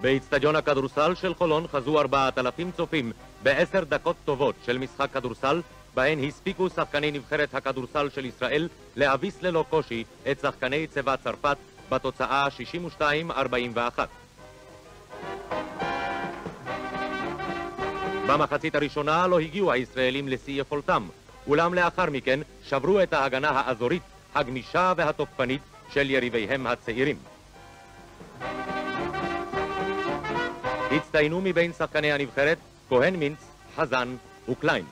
באיצטדיון הכדורסל של חולון חזו 4,000 צופים בעשר דקות טובות של משחק כדורסל, בהן הספיקו שחקני נבחרת הכדורסל של ישראל להביס ללא קושי את שחקני צבא צרפת בתוצאה 62-41. במחצית הראשונה לא הגיעו הישראלים לשיא יכולתם, אולם לאחר מכן שברו את ההגנה האזורית, הגמישה והתוקפנית של יריביהם הצעירים. הצטיינו מבין שחקני הנבחרת כהן מינץ, חזן וקליין.